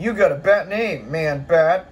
You got a bad name, man bat.